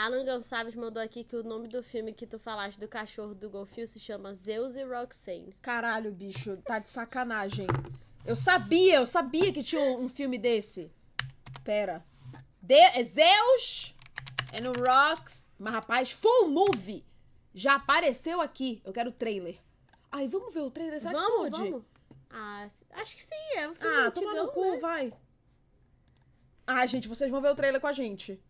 Alan Gonçalves mandou aqui que o nome do filme que tu falaste do cachorro do golfinho se chama Zeus e Roxane. Caralho, bicho, tá de sacanagem. Eu sabia, eu sabia que tinha um, filme desse. Pera. De é Zeus and Rocks. Mas, rapaz, full movie. Já apareceu aqui. Eu quero o trailer. Ai, vamos ver o trailer? Será que vamos, pode? vamos. Ah, acho que sim, é um filme Ah, toma no cu, né? vai. Ah, gente, vocês vão ver o trailer com a gente.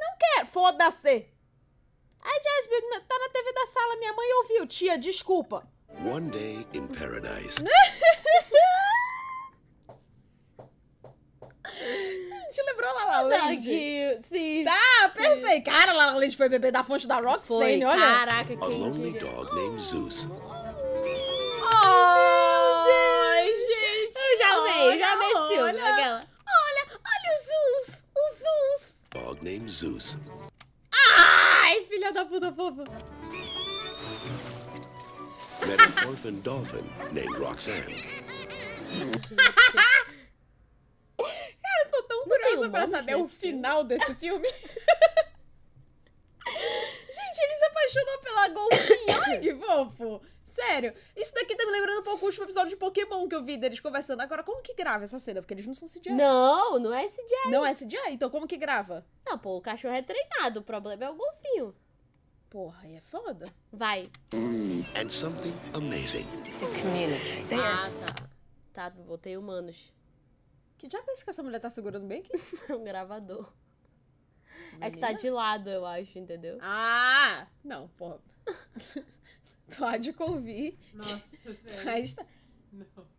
Não quero, foda-se. Ai, Jasmine, tá na TV da sala, minha mãe ouviu. Tia, desculpa. One day in paradise. Te lembrou lá, La Land? sim. Tá, perfeito. Cara, La La Land foi beber da fonte da Foi, Roxane, olha. caraca, A quem lonely diria. dog named Zeus. Ai, gente. Eu já amei, já amei esse filme. Olha, Aquela. olha, olha o Zeus, o Zeus. Dog named Zeus. Ai, filha da puta fofa. Met an orphan dolphin named Roxanne. Cara, eu tô tão curiosa pra saber o final desse filme. Gente, ele se apaixonou pela Golfinhang, fofo. Sério. Isso daqui tá me lembrando um pouco o último episódio de Pokémon que eu vi deles conversando. Agora, como que grava essa cena? Porque eles não são CGI. Não, não é dia. Não é CGI? Então como que grava? Não, pô, o cachorro é treinado. O problema é o golfinho. Porra, aí é foda. Vai. And something amazing. communicate. Ah, tá. Tá, botei humanos. Que já pensa que essa mulher tá segurando bem aqui? É um gravador. É que tá de lado, eu acho, entendeu? Ah! Não, porra. Pode convir. Nossa, sério. Mas...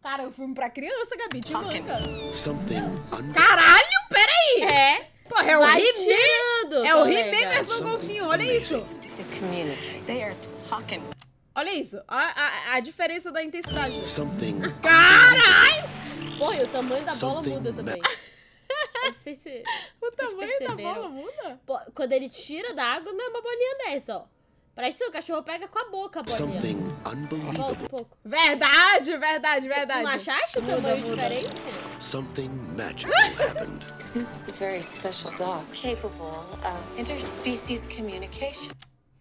Cara, o filme pra criança, Gabi, te manca. Caralho, peraí! É. Porra, é o He-Man! É o. He-Man versão golfinho, olha isso! To communicate. They are talking. Olha isso, a, a, a diferença da intensidade. something Pô, e o tamanho da bola muda também. Não sei se O tamanho da bola muda? Pô, quando ele tira da água, não é uma bolinha dessa, ó. Presta atenção, o cachorro pega com a boca a bolinha. something Volta um unbelievable. pouco. Verdade, verdade, Tu verdade. não achaste o tamanho diferente? Something magical happened. Zeus is a very special dog, capable of interspecies communication.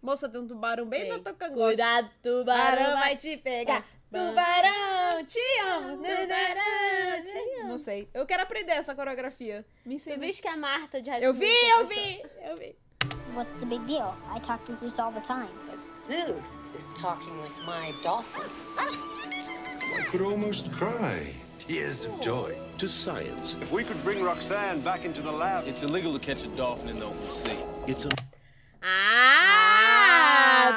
Moça, tem um tubarão bem na tua cangote. Cuidado, Tubarão vai vai... te pegar. Tubarão, te amo. Tubarão, te amo. Não sei. Eu quero aprender essa coreografia. Me Tu ensina. viste que a Marta de Eu vi, eu vi, eu vi. What's the big deal? I talk to Zeus all the time. But Zeus is talking with my dolphin. I could almost cry. Tears of joy. To science, If we could bring Roxanne back into the lab. It's illegal to catch a dolphin in the open sea. it's a!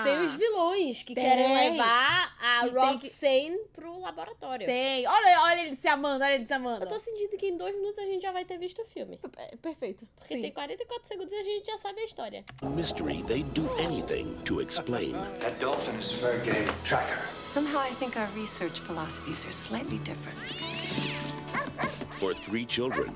Tem os vilões que Tem. querem levar a Que tem que- Roxane pro laboratório. Tem. Olha, olha ele se amando, olha ele se amando. Eu tô sentindo que em dois minutos a gente já vai ter visto o filme. É, Perfeito. Porque Sim. tem 44 segundos e a gente já sabe a história. mystery they'd do anything to explain. That dolphin is a fair game tracker. Somehow I think our research philosophies are slightly different. For three children,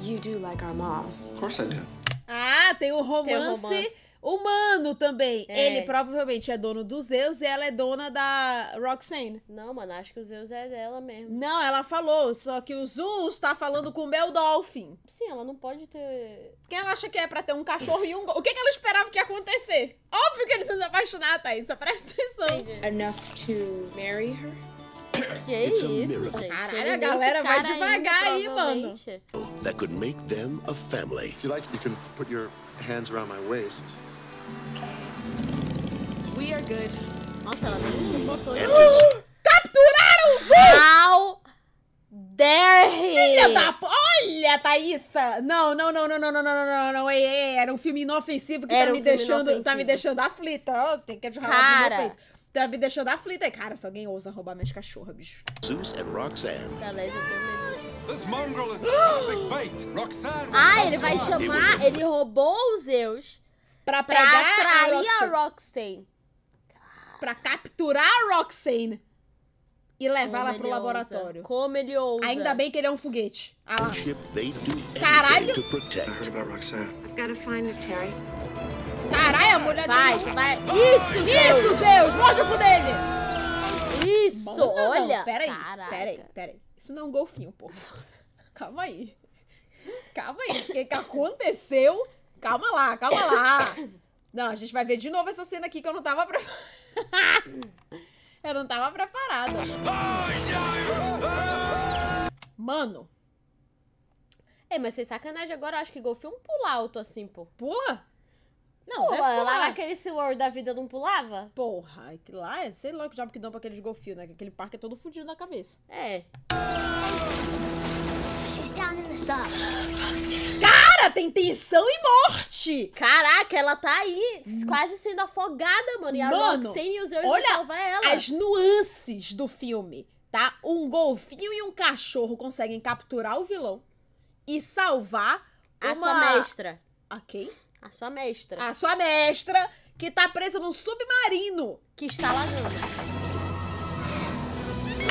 You do like our mom. Of course I do. Ah, tem o romance, romance. Humano também. É. Ele provavelmente é dono do Zeus e ela é dona da Roxane. Não, mano, acho que o Zeus é dela mesmo. Não, ela falou, só que o Zeus tá falando com o Bel Dolphin. Sim, ela não pode ter. Quem ela acha que é pra ter um cachorro e um... O que, que ela esperava que ia acontecer? Óbvio que eles se apaixonar, Thaís. Só presta atenção. Enough to marry her? Que é isso, gente? Caralho, a galera vai devagar aí, mano. that could make them a family. If you like, you can put your hands around my waist. We are good. Nossa, ela nem botou And to Capturaram o Zeus! How dare he! Filha da... p- Olha, Thaísa! Não, não, não, não, não, não, não, não, não, não. Ei, ei, era um filme inofensivo que Era tá um me deixando, tá me inofensivo. deixando aflita. Ó, tem que Cara. no meu peito. Tá me deixando aflita. Cara, se alguém ousa roubar minhas cachorras, bicho. Zeus and Roxanne. Beleza, eu tenho medo disso. This mongrel is the perfect bait. Roxanne will Ah, ele vai chamar. Ele roubou os Zeus Pra pra pegar atrair a Roxane. a Roxane. Pra capturar a Roxane. E levá-la pro laboratório. Como ele ousa. Ainda bem que ele é um foguete. Ah lá. Caralho. Caralho, a mulher Vai, dele. vai. Isso, Zeus! Isso, Zeus! Morde o cu dele! Isso, Bom, não, não, olha. Peraí, Caraca. peraí, peraí. Isso não é um golfinho, porra. Calma aí. Calma aí. O que que aconteceu? Calma lá, calma lá. Não, a gente vai ver de novo essa cena aqui que eu não tava preparada. eu não tava preparada. Mano, É, mas sem sacanagem, agora eu acho que golfinho pula alto assim, pô. pula? Não, Pula, lá naquele SeaWorld da vida não pulava? Porra, que lá é, sei lá que diabo que dão pra aqueles golfinhos, né? Que aquele parque é todo fudido da cabeça. É. She's down in the. Cara, tem tensão e morte! Caraca, ela tá aí, quase sendo afogada, mano. E a Mano, Roxane e os olha salvar ela. As nuances do filme, tá? Um golfinho e um cachorro conseguem capturar o vilão e salvar A uma... sua mestra. A quem? A sua mestra. A sua mestra, que tá presa num submarino. Que está lagando.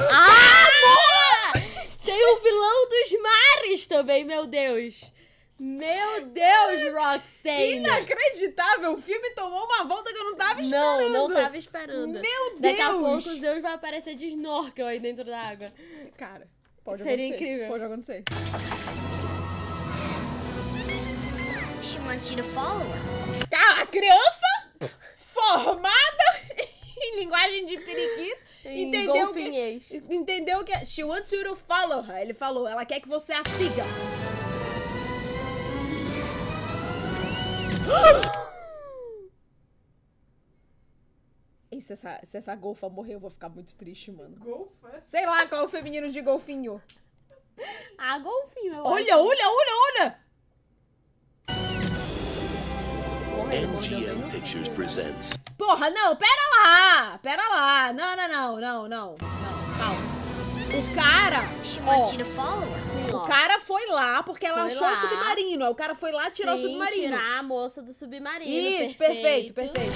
Ah, moça! Tem o vilão dos mares também, meu Deus. Meu Deus, Roxane. Inacreditável! O filme tomou uma volta que eu não tava esperando. Não, não tava esperando. Meu Daqui a Deus! pouco o Zeus vai aparecer de snorkel aí dentro da água. Cara, pode Seria acontecer. incrível. Pode acontecer. She wants you to follow her. Cara, a criança formada em linguagem de periquito Em entendeu que, golfinhês. entendeu que she wants you to follow her. Ele falou, ela quer que você a siga. E se essa, se essa golfa morrer, eu vou ficar muito triste, mano. Golfa? Sei lá qual é o feminino de golfinho. Ah, golfinho, eu Olha, olha, olha, olha! acho. Bem MGM Pictures presents Porra, não, pera lá! Pera lá! Não, não, não, não, não. Não, calma. O cara. Ó, o cara foi lá porque ela Foi achou o lá. submarino. Aí o cara foi lá tirar Sim, o submarino. tirar a moça do submarino. Isso, perfeito, perfeito.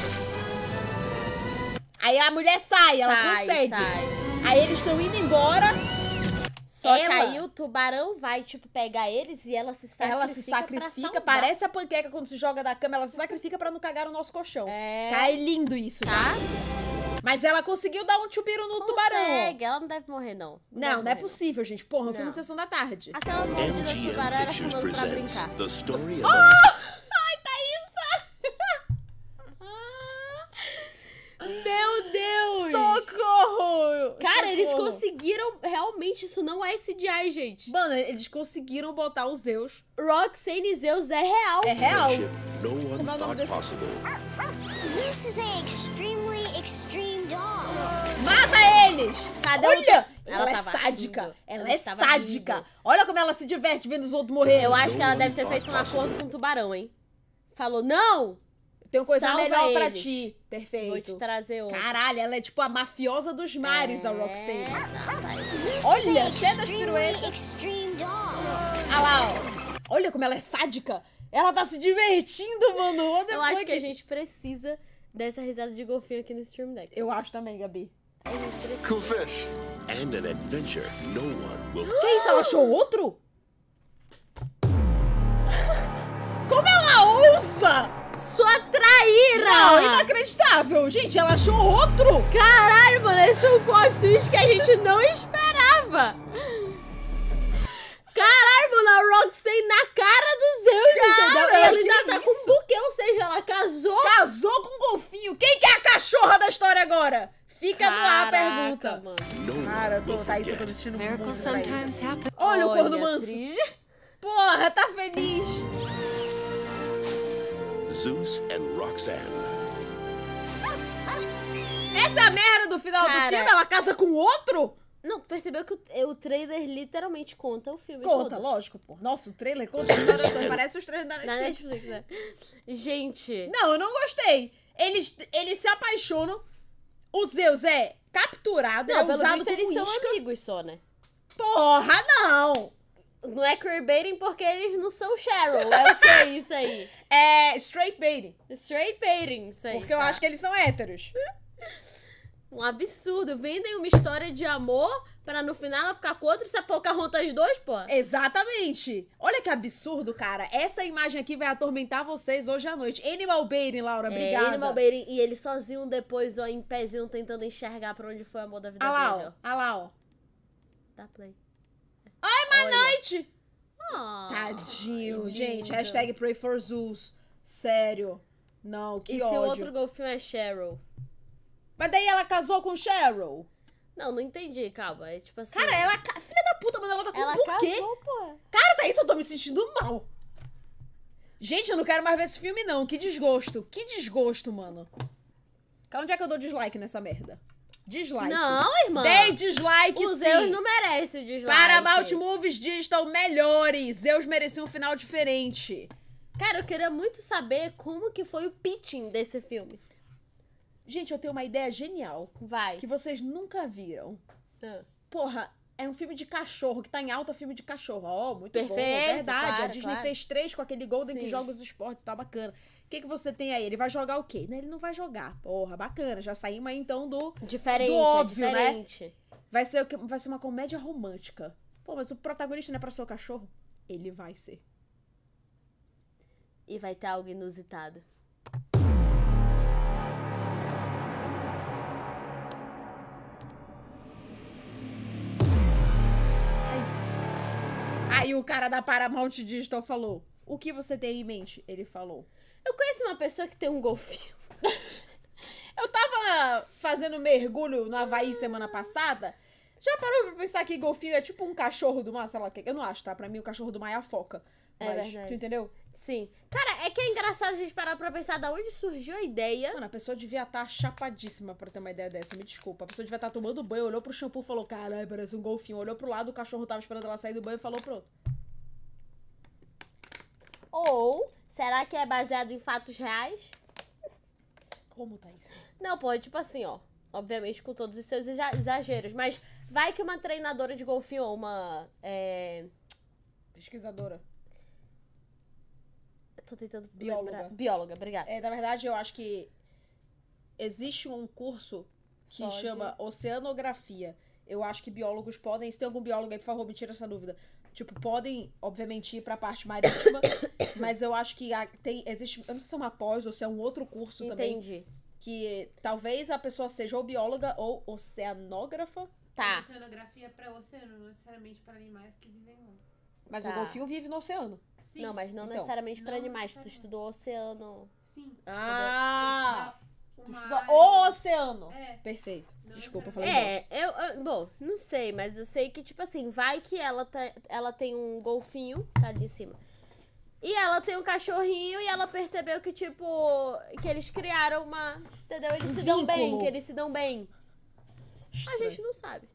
Aí a mulher sai, ela Sai, consegue. sai. Aí eles estão indo embora. Só Ela- que aí o tubarão vai, tipo, pegar eles e ela se sacrifica Ela se sacrifica, parece a panqueca quando se joga da cama, ela se sacrifica pra não cagar o nosso colchão. É. Tá, é lindo isso, tá? Tá? Mas ela conseguiu dar um chupiru no tubarão. Consegue, ela não deve morrer, não. Não, deve não é morrer, possível, gente. Porra, um filme Não. de sessão da tarde. Aquela mordida do MGM tubarão era chamando pra brincar. the story of Ai, Thaísa! Meu Deus! Socorro! Cara, eles conseguiram. Realmente, isso não é CGI, gente. Mano, eles conseguiram botar os Zeus. Roxane e Zeus é real. É real. friendship no one Como é o Mata eles! Cadê Olha! o- Ela, Ela é sádica. rindo. Ela, Ela é sádica. rindo. Olha como ela se diverte vendo os outros morrer. Eu acho que ela deve ter feito um acordo com o tubarão, hein? Falou, não! Tenho coisa Salva melhor pra eles. ti. Perfeito. Vou te trazer outro. Caralho, ela é tipo a mafiosa dos mares, a Roxane. É, tá, vai. Zeus Olha, cheia das piruetas. Olha lá, ó. Olha como ela é sádica. Ela tá se divertindo, mano. What Eu acho que a gente precisa dessa risada de golfinho aqui no Stream Deck. Eu acho também, Gabi. Cool fish. And an adventure no one will Que isso? Ela achou outro? Como ela ousa? Sua traíra! Não, inacreditável. Gente, ela achou outro. Caralho, mano, esse é um plot twist que a gente não esperava. Caralho, mano, a Roxane na cara Cara, entendeu? E ainda tá com um isso? buquê, ou seja, ela casou. Casou com um golfinho. Quem que é a cachorra da história agora? Fica no ar a Caraca, pergunta. mano. no Cara, eu tô, will Thaís, eu tô Miracles muito sometimes happen. Olha o corno Olha, manso. Tri- Porra, tá feliz. Zeus and Roxanne. Essa é a merda do final do Cara. filme. Ela casa com outro? Não, percebeu que o, o trailer literalmente conta o filme Conta, todo. lógico, pô. Nossa, o trailer conta. Parece os trailers da Na Netflix. Netflix, né? Gente, Não, eu não gostei. Eles, eles se apaixonam. O Zeus é capturado, não, é pelo usado visto como eles são isca. amigos só, né? Porra, não! Não é queerbaiting porque eles não são Cheryl. É o que isso aí? É straight baiting. Straight baiting, isso aí. Porque eu tá? acho que eles são héteros. Um absurdo. Vendem uma história de amor pra no final ela ficar com outro e se a Pocahontas dois, pô. Exatamente. Olha que absurdo, cara. Essa imagem aqui vai atormentar vocês hoje à noite. Animal baiting, Laura, É, obrigada. Animal baiting. E ele sozinho depois, ó, em pezinho, tentando enxergar pra onde foi o amor da vida Ah lá, dele, ó. Ah lá, ó. Dá play. Ai, má Olha. noite. Ah, Tadinho, gente. lindo. Hashtag pray for Zeus. Sério. Não, que e ódio. se o outro golfinho é Cheryl? Mas daí ela casou com Cheryl. Não, não entendi, calma. É tipo assim. Cara, ela... ca- Filha da puta, mas ela tá com Ela por quê? casou, pô. Cara, Thaís, eu tô me sentindo mal. Gente, eu não quero mais ver esse filme, não. Que desgosto. Que desgosto, mano. Onde é que eu dou dislike nessa merda? Dislike. Não, irmã. Dei dislike, O sim. Zeus não merece o dislike. Paramount Movies Digital melhores. Zeus merecia um final diferente. Cara, eu queria muito saber como que foi o pitching desse filme. Gente, eu tenho uma ideia genial. Vai. Que vocês nunca viram. Ah. Porra, é um filme de cachorro, que tá em alta filme de cachorro. Ó, muito bom. Perfeito, Verdade. a claro, Disney claro. fez três com aquele Golden que Sim. joga os esportes, tá bacana. O que, que você tem aí? Ele vai jogar o quê? Né, Ele não vai jogar. Porra, bacana. Já saímos aí então do. Diferente, do óbvio, é né? diferente. Vai ser, vai ser uma comédia romântica. Pô, mas o protagonista não é pra ser o cachorro? Ele vai ser. E vai ter algo inusitado. Aí o cara da Paramount Digital falou: O que você tem em mente? Ele falou. Eu conheço uma pessoa que tem um golfinho. Eu tava fazendo mergulho no Havaí semana passada. Já parou pra pensar que golfinho é tipo um cachorro do mar? Sei lá o que. Eu não acho, tá? Pra mim, o cachorro do mar é a foca. É Mas, verdade. tu entendeu? Sim. Cara, é que é engraçado a gente parar pra pensar da onde surgiu a ideia. Mano, a pessoa devia estar chapadíssima pra ter uma ideia dessa. Me desculpa. A pessoa devia estar tomando banho, olhou pro shampoo e falou: Caralho, parece um golfinho. Olhou pro lado, o cachorro tava esperando ela sair do banho e falou: Pronto. Ou será que é baseado em fatos reais? Como tá isso? Não, pô, é tipo assim, ó. Obviamente com todos os seus exa- exageros. Mas vai que uma treinadora de golfinho ou uma. É... Pesquisadora. Tô tentando. Bióloga. lembrar. Bióloga, obrigada. É, na verdade, eu acho que existe um curso que Só de- chama Oceanografia. Eu acho que biólogos podem. Se tem algum biólogo aí, por favor, me tira essa dúvida. Tipo, podem, obviamente, ir pra parte marítima, mas eu acho que tem, existe. Eu não sei se é uma pós ou se é um outro curso também. Entendi. Que talvez a pessoa seja ou bióloga ou oceanógrafa. Tá. Oceanografia para oceano, não necessariamente para animais que vivem lá. Mas Tá. o golfinho vive no oceano. Sim. Não, mas não Então. necessariamente pra Não animais. Tu estudou oceano. Sim. Ah! O Tu estuda o oceano. É. Perfeito. Não Desculpa, eu falei. É, eu, eu- Bom, não sei, mas eu sei que, tipo assim, vai que ela, tá, ela tem um golfinho, tá ali em cima. E ela tem um cachorrinho e ela percebeu que, tipo, que eles criaram uma. Entendeu? Eles Um se dão bem, vínculo. que eles se dão bem. A Estranho. gente não sabe.